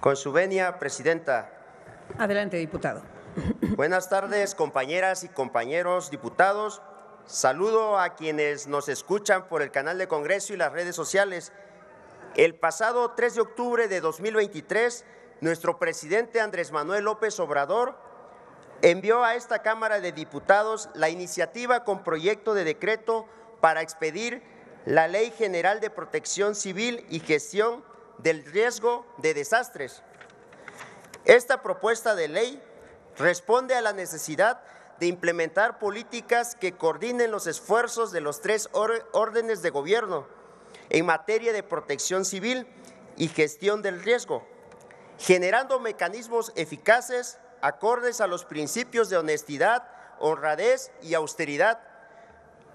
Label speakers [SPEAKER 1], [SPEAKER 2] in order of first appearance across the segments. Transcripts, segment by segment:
[SPEAKER 1] Con su venia, Presidenta.
[SPEAKER 2] Adelante, diputado.
[SPEAKER 1] Buenas tardes, compañeras y compañeros diputados. Saludo a quienes nos escuchan por el canal de Congreso y las redes sociales. El pasado 3 de octubre de 2023, nuestro presidente Andrés Manuel López Obrador envió a esta Cámara de Diputados la iniciativa con proyecto de decreto para expedir la Ley General de Protección Civil y Gestión del Riesgo de Desastres. Esta propuesta de ley responde a la necesidad de implementar políticas que coordinen los esfuerzos de los tres órdenes de gobierno en materia de protección civil y gestión del riesgo, generando mecanismos eficaces acordes a los principios de honestidad, honradez y austeridad.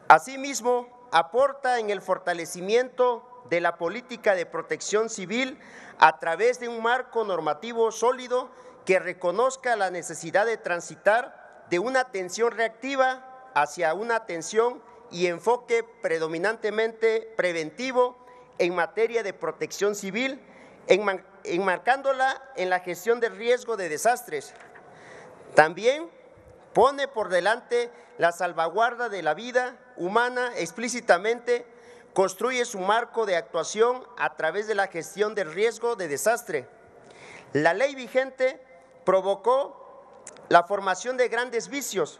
[SPEAKER 1] Asimismo, aporta en el fortalecimiento de la política de protección civil a través de un marco normativo sólido que reconozca la necesidad de transitar de una atención reactiva hacia una atención y enfoque predominantemente preventivo en materia de protección civil, enmarcándola en la gestión del riesgo de desastres. También pone por delante la salvaguarda de la vida humana explícitamente, construye su marco de actuación a través de la gestión del riesgo de desastre. La ley vigente provocó la formación de grandes vicios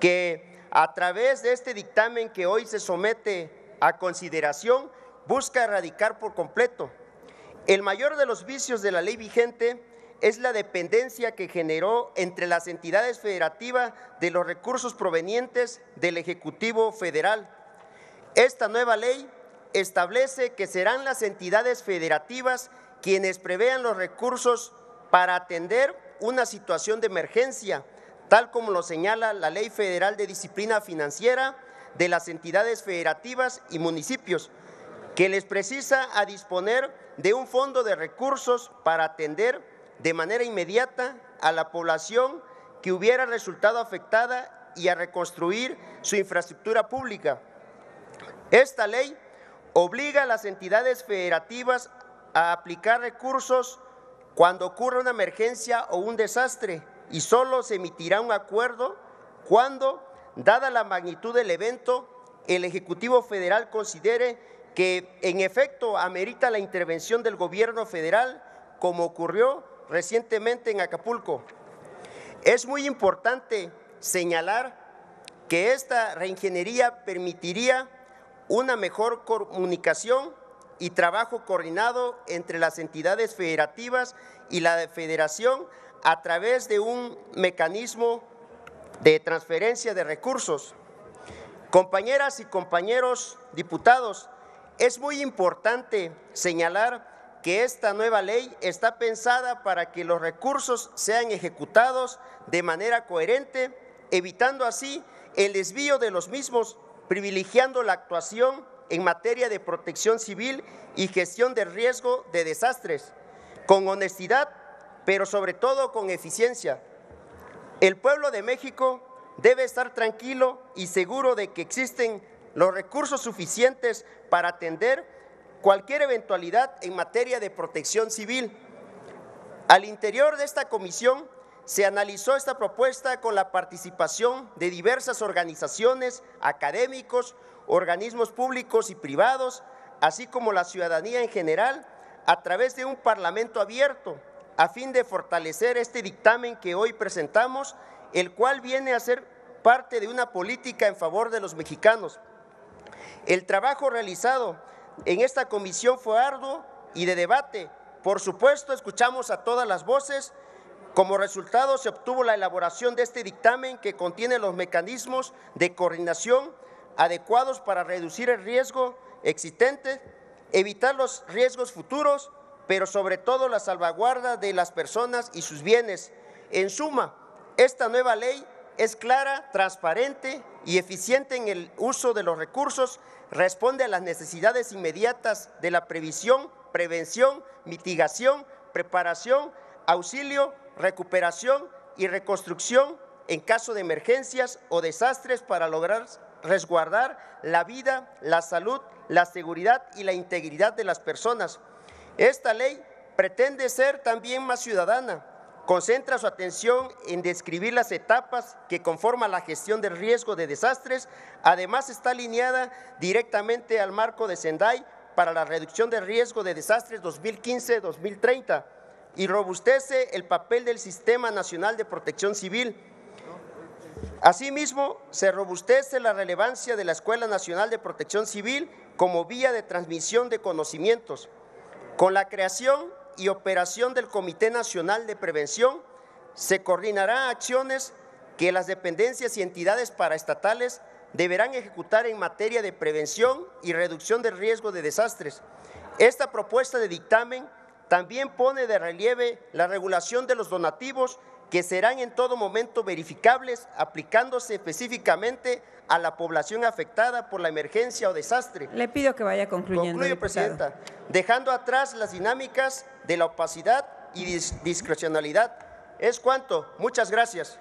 [SPEAKER 1] que a través de este dictamen que hoy se somete a consideración busca erradicar por completo. El mayor de los vicios de la ley vigente es la dependencia que generó entre las entidades federativas de los recursos provenientes del Ejecutivo Federal. Esta nueva ley establece que serán las entidades federativas quienes prevean los recursos para atender una situación de emergencia, tal como lo señala la Ley Federal de Disciplina Financiera de las entidades federativas y municipios, que les precisa a disponer de un fondo de recursos para atender de manera inmediata a la población que hubiera resultado afectada y a reconstruir su infraestructura pública. Esta ley obliga a las entidades federativas a aplicar recursos cuando ocurra una emergencia o un desastre y solo se emitirá un acuerdo cuando, dada la magnitud del evento, el Ejecutivo Federal considere que en efecto amerita la intervención del gobierno federal, como ocurrió recientemente en Acapulco. Es muy importante señalar que esta reingeniería permitiría una mejor comunicación y trabajo coordinado entre las entidades federativas y la federación a través de un mecanismo de transferencia de recursos. Compañeras y compañeros diputados, es muy importante señalar que esta nueva ley está pensada para que los recursos sean ejecutados de manera coherente, evitando así el desvío de los mismos, privilegiando la actuación en materia de protección civil y gestión de riesgo de desastres, con honestidad, pero sobre todo con eficiencia. El pueblo de México debe estar tranquilo y seguro de que existen los recursos suficientes para atender cualquier eventualidad en materia de protección civil. Al interior de esta comisión se analizó esta propuesta con la participación de diversas organizaciones, académicos, organismos públicos y privados, así como la ciudadanía en general, a través de un Parlamento abierto, a fin de fortalecer este dictamen que hoy presentamos, el cual viene a ser parte de una política en favor de los mexicanos. El trabajo realizado en esta comisión fue arduo y de debate. Por supuesto, escuchamos a todas las voces. Como resultado, se obtuvo la elaboración de este dictamen que contiene los mecanismos de coordinación adecuados para reducir el riesgo existente, evitar los riesgos futuros, pero sobre todo la salvaguarda de las personas y sus bienes. En suma, esta nueva ley es clara, transparente y eficiente en el uso de los recursos, responde a las necesidades inmediatas de la previsión, prevención, mitigación, preparación, auxilio, recuperación y reconstrucción en caso de emergencias o desastres para lograr resguardar la vida, la salud, la seguridad y la integridad de las personas. Esta ley pretende ser también más ciudadana. Concentra su atención en describir las etapas que conforman la gestión del riesgo de desastres. Además, está alineada directamente al marco de Sendai para la reducción del riesgo de desastres 2015-2030 y robustece el papel del Sistema Nacional de Protección Civil. Asimismo, se robustece la relevancia de la Escuela Nacional de Protección Civil como vía de transmisión de conocimientos. Con la creación y operación del Comité Nacional de Prevención, se coordinará acciones que las dependencias y entidades paraestatales deberán ejecutar en materia de prevención y reducción del riesgo de desastres. Esta propuesta de dictamen también pone de relieve la regulación de los donativos que serán en todo momento verificables, aplicándose específicamente a la población afectada por la emergencia o desastre.
[SPEAKER 2] Le pido que vaya concluyendo.
[SPEAKER 1] Concluyo,
[SPEAKER 2] diputado.
[SPEAKER 1] Presidenta. Dejando atrás las dinámicas de la opacidad y dis- discrecionalidad. Es cuanto. Muchas gracias.